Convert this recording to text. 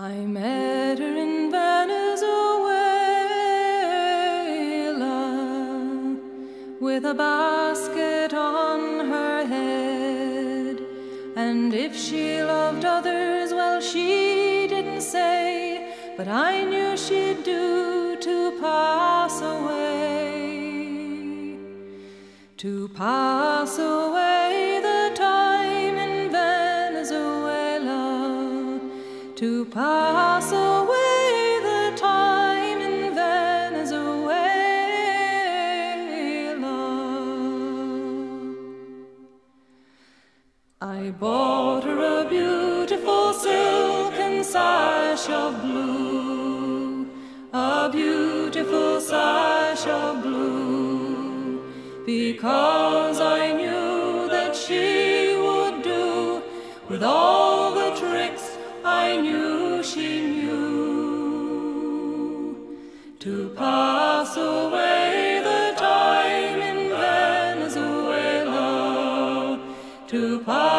I met her in Venezuela with a basket on her head. And if she loved others, well, she didn't say, but I knew she'd do to pass away. To pass away To pass away the time in Venezuela. I bought her a beautiful silken sash of blue, a beautiful sash of blue, because I knew that she would do with all to pass away the time in Venezuela, to pass